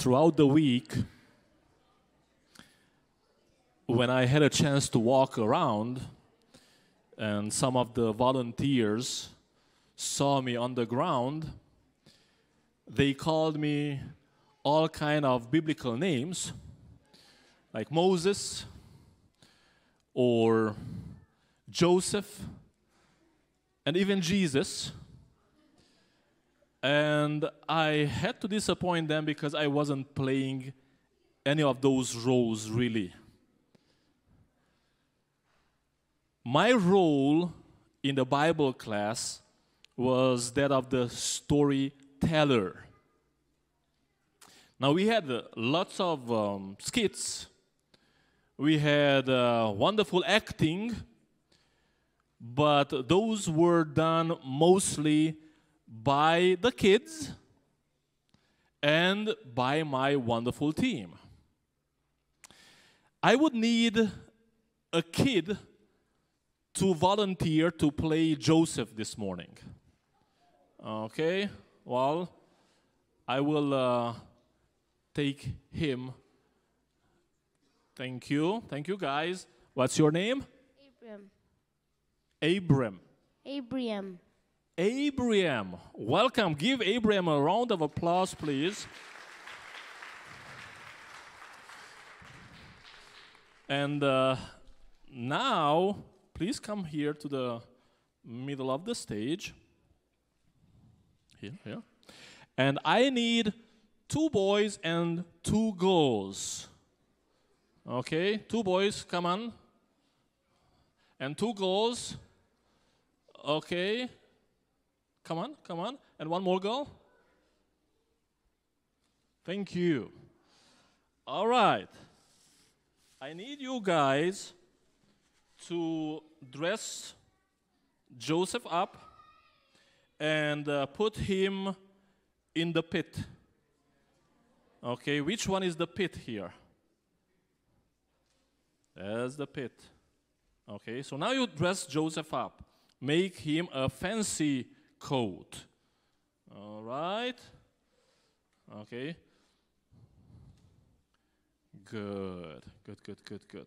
throughout the week, when I had a chance to walk around, and some of the volunteers saw me on the ground, they called me all kind of biblical names, like Moses or Joseph, and even Jesus. And I had to disappoint them because I wasn't playing any of those roles really. My role in the Bible class was that of the storyteller. Now, we had uh, lots of um, skits, we had uh, wonderful acting, but those were done mostly by the kids and by my wonderful team. I would need a kid to volunteer to play Joseph this morning. Okay, well, I will uh, take him. Thank you. Thank you, guys. What's your name? Abram. Abram. Abraham. Abraham. Welcome. Give Abraham a round of applause, please. And uh, now, please come here to the middle of the stage. Here, here. And I need two boys and two girls. Okay, two boys, come on. And two girls. Okay. Come on, come on. And one more girl. Thank you. All right. I need you guys to dress Joseph up and uh, put him in the pit. Okay, which one is the pit here? There's the pit. Okay, so now you dress Joseph up. Make him a fancy coat. All right. Okay. Good, good, good, good, good.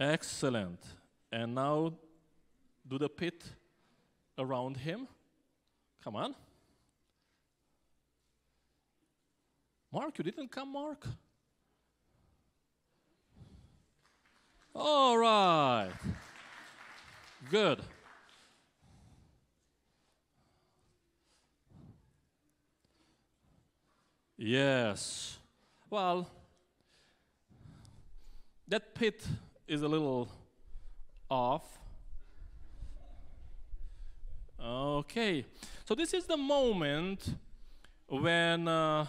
Excellent. And now do the pit around him. Come on. Mark, you didn't come, Mark? All right. Good. Yes. Well, that pit is a little off. Okay. So this is the moment when uh,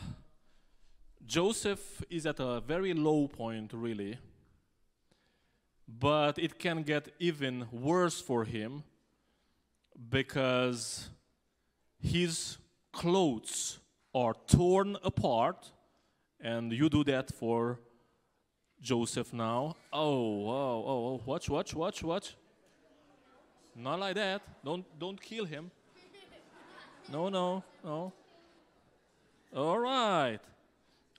Joseph is at a very low point, really. But it can get even worse for him because his clothes are torn apart, and you do that for Joseph now. Oh, oh, oh, oh, watch, watch, watch, watch. Not like that. Don't, don't kill him. No, no, no. All right.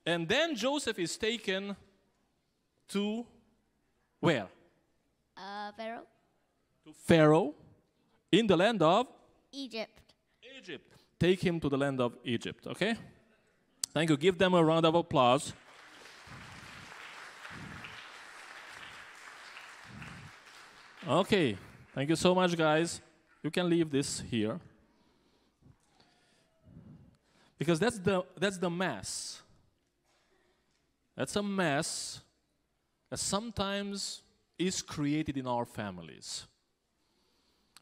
And then Joseph is taken to where? Uh, Pharaoh. To Pharaoh in the land of Egypt. Egypt. Take him to the land of Egypt, okay? Thank you. Give them a round of applause. Okay. Thank you so much, guys. You can leave this here. Because that's the, that's the mess. That's a mess that sometimes is created in our families.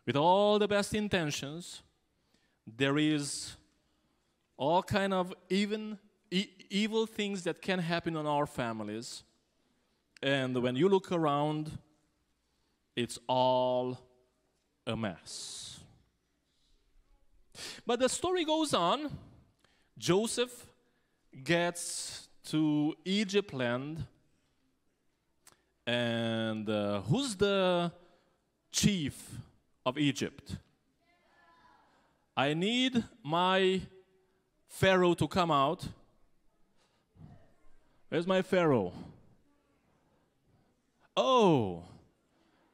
With all the best intentions, there is all kind of even e- evil things that can happen in our families. And when you look around, it's all a mess. But the story goes on. Joseph gets to Egypt land. And uh, who's the chief of Egypt? I need my Pharaoh to come out. Where's my Pharaoh? Oh,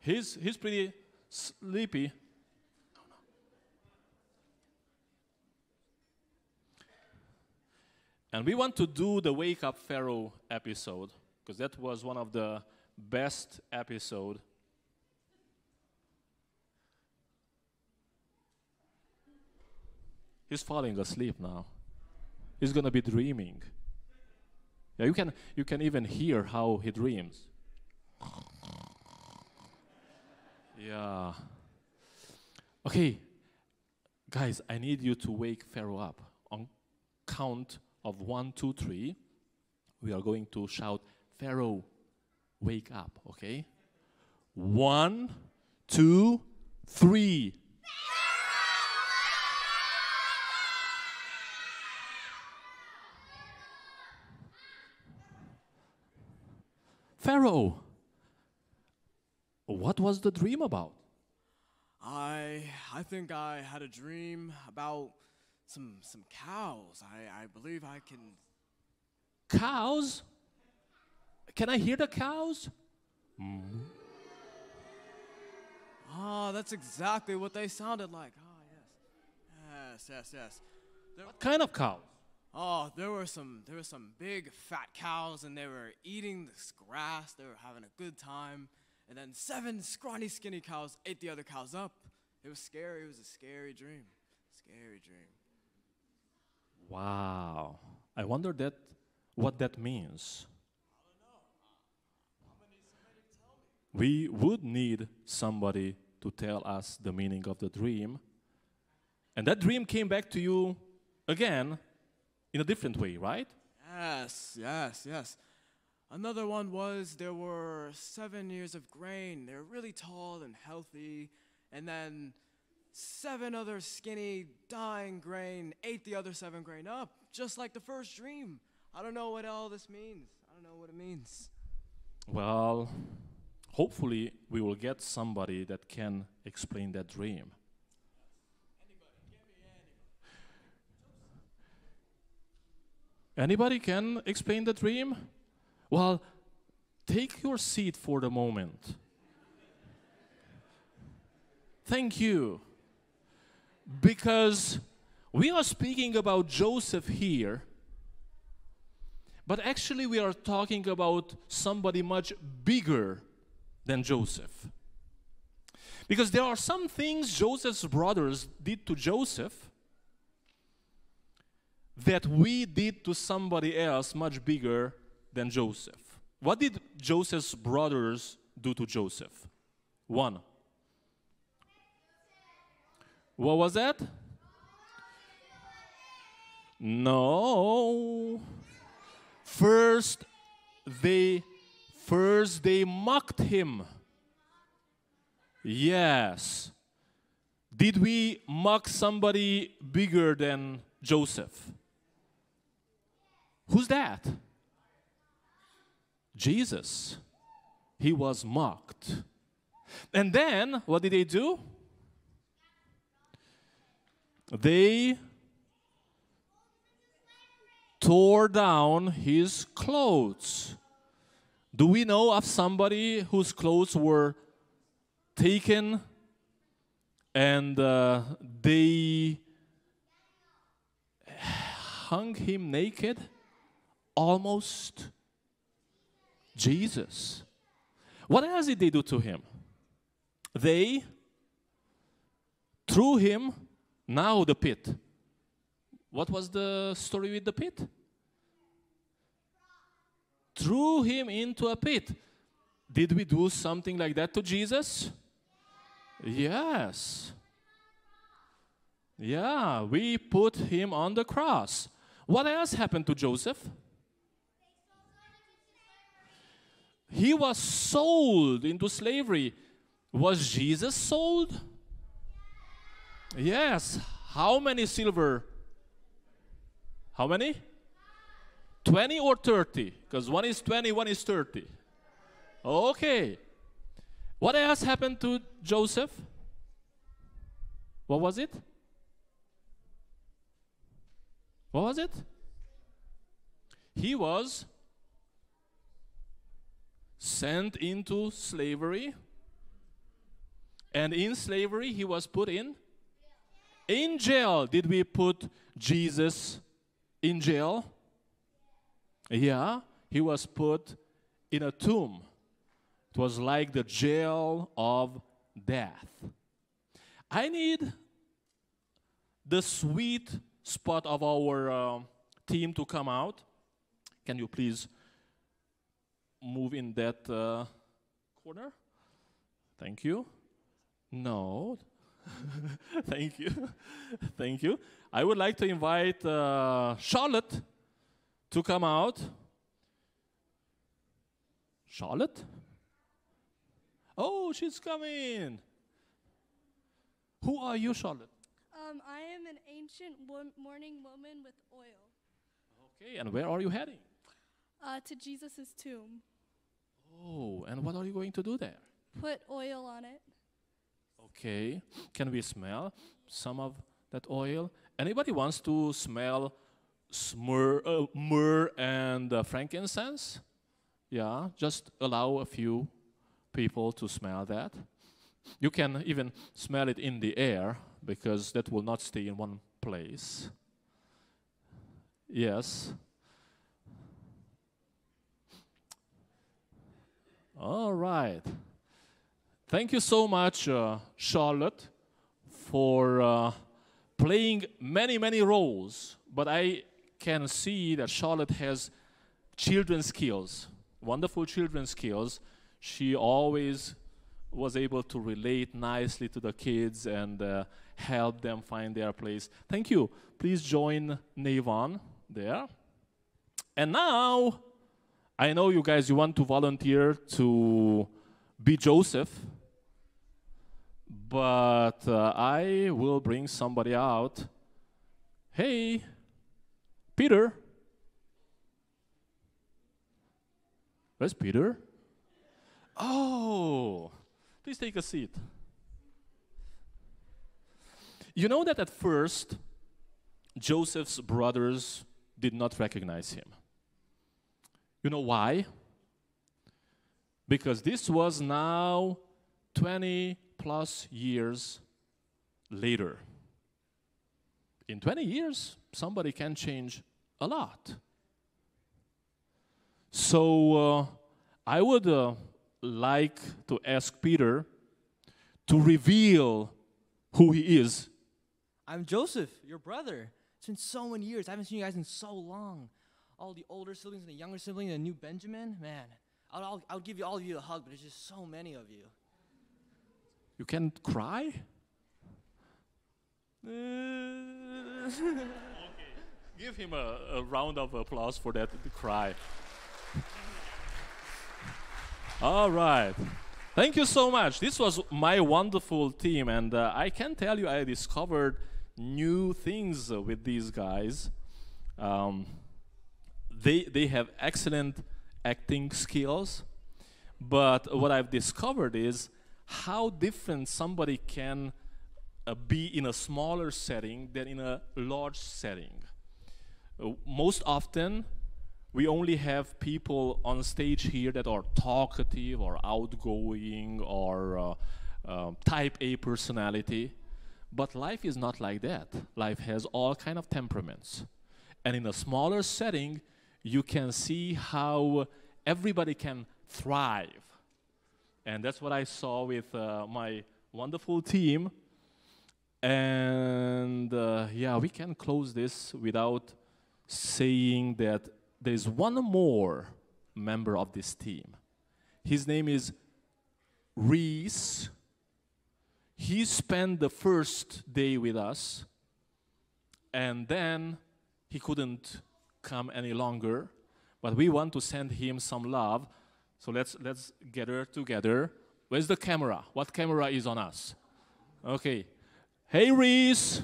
he's, he's pretty sleepy. And we want to do the Wake Up Pharaoh episode because that was one of the best episode. He's falling asleep now. He's going to be dreaming. Yeah, you can you can even hear how he dreams. Yeah. Okay. Guys, I need you to wake Pharaoh up on count of one, two, three, we are going to shout, Pharaoh, wake up, okay? One, two, three. Pharaoh, what was the dream about? I I think I had a dream about some some cows. I, I believe I can Cows? Can I hear the cows? Ah, that's exactly what they sounded like. Ah, yes. Yes, yes, yes. What kind of cows? Oh, there were some there were some big fat cows and they were eating this grass. They were having a good time. And then seven scrawny skinny cows ate the other cows up. It was scary. It was a scary dream. Scary dream. Wow. I wonder that what that means. We would need somebody to tell us the meaning of the dream. And that dream came back to you again in a different way, right? Yes, yes, yes. Another one was there were seven years of grain. They were really tall and healthy. And then seven other skinny, dying grain ate the other seven grain up, just like the first dream. I don't know what all this means. I don't know what it means. Well, hopefully we will get somebody that can explain that dream. Anybody can explain the dream? Well, take your seat for the moment. Thank you. Because we are speaking about Joseph here, but actually we are talking about somebody much bigger than Joseph. Because there are some things Joseph's brothers did to Joseph that we did to somebody else much bigger than Joseph. What did Joseph's brothers do to Joseph? One. What was that? No. First they first they mocked him. Yes. Did we mock somebody bigger than Joseph? Who's that? Jesus. He was mocked. And then, what did they do? They tore down his clothes. Do we know of somebody whose clothes were taken and uh, they hung him naked? Almost Jesus. What else did they do to him? They threw him now the pit. What was the story with the pit? Threw him into a pit. Did we do something like that to Jesus? Yes. Yeah, we put him on the cross. What else happened to Joseph? He was sold into slavery. Was Jesus sold? Yes. How many silver? How many? 20 or 30? Because one is 20, one is 30. Okay. What else happened to Joseph? What was it? What was it? He was sent into slavery. And in slavery, he was put in in jail. Did we put Jesus in jail? Yeah, he was put in a tomb. It was like the jail of death. I need the sweet spot of our uh, team to come out. Can you please move in that uh, corner? Thank you. No. Thank you. Thank you. I would like to invite uh, Charlotte to come out. Charlotte? Oh, she's coming. Who are you, Charlotte? Um, I am an ancient wo- mourning woman with oil Okay, and where are you heading? uh, to Jesus' tomb. Oh, and what are you going to do there? Put oil on it. Okay, can we smell some of that oil? Anybody wants to smell smur, uh, myrrh and uh, frankincense? Yeah, just allow a few people to smell that. You can even smell it in the air because that will not stay in one place. Yes. All right. Thank you so much, uh, Charlotte, for uh, playing many, many roles. But I can see that Charlotte has children's skills, wonderful children's skills. She always was able to relate nicely to the kids and uh, help them find their place. Thank you. Please join Navon there. And now, I know you guys, you want to volunteer to be Joseph, but uh, I will bring somebody out. Hey, Peter. Where's Peter? Oh, please take a seat. You know that at first, Joseph's brothers did not recognize him. You know why? Because this was now 20 plus years later. In 20 years, somebody can change a lot. So uh, I would uh, like to ask Peter to reveal who he is. I'm Joseph, your brother. It's been so many years. I haven't seen you guys in so long. All the older siblings and the younger sibling and the new Benjamin. Man, I'll, I'll, I'll give you all of you a hug, but there's just so many of you. You can't cry? Give him a, a round of applause for that cry. All right. Thank you so much. This was my wonderful team, and uh, I can tell you I discovered new things uh, with these guys. Um, they, they have excellent acting skills, but what I've discovered is how different somebody can uh, be in a smaller setting than in a large setting. Uh, most often, we only have people on stage here that are talkative or outgoing or uh, um, type A personality. But life is not like that. Life has all kind of temperaments. And in a smaller setting, you can see how everybody can thrive. And that's what I saw with uh, my wonderful team. And uh, yeah, we can close this without saying that there's one more member of this team. His name is Reese. He spent the first day with us, and then he couldn't come any longer. But we want to send him some love. So let's let's gather together. Where's the camera? What camera is on us? Okay. Hey Reese.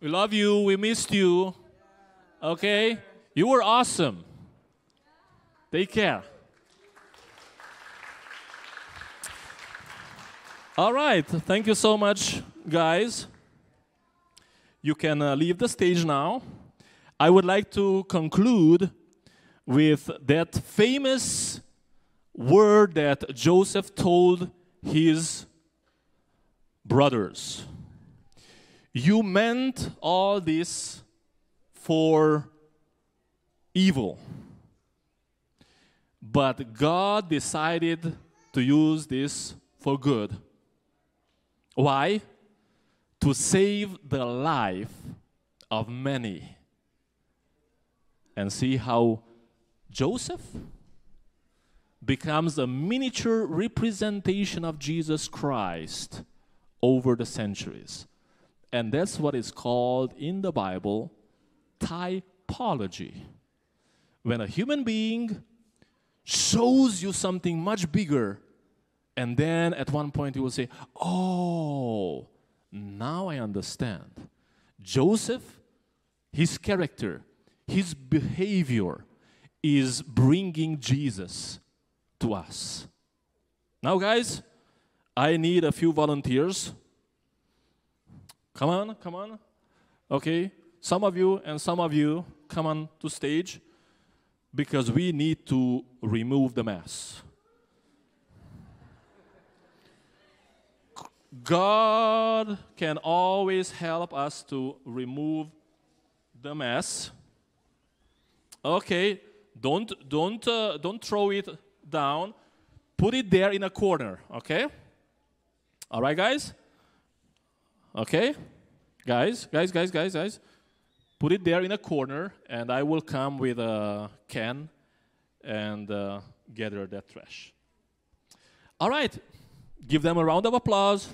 We love you. We missed you. Okay? You were awesome. Take care. All right. Thank you so much, guys. you can uh, leave the stage now. I would like to conclude with that famous word that Joseph told his brothers. You meant all this for evil. But God decided to use this for good. Why? To save the life of many. And see how Joseph becomes a miniature representation of Jesus Christ over the centuries. And that's what is called in the Bible typology. When a human being shows you something much bigger, and then at one point you will say, Oh, now I understand. Joseph, his character, his behavior is bringing Jesus to us. Now, guys, I need a few volunteers. Come on, come on. Okay, some of you and some of you come on to stage because we need to remove the mess. God can always help us to remove the mess. Okay, don't don't uh, don't throw it down. Put it there in a corner, okay? All right, guys? Okay? Guys, guys, guys, guys, guys. Put it there in a corner, and I will come with a can and uh, gather that trash. All right. Give them a round of applause.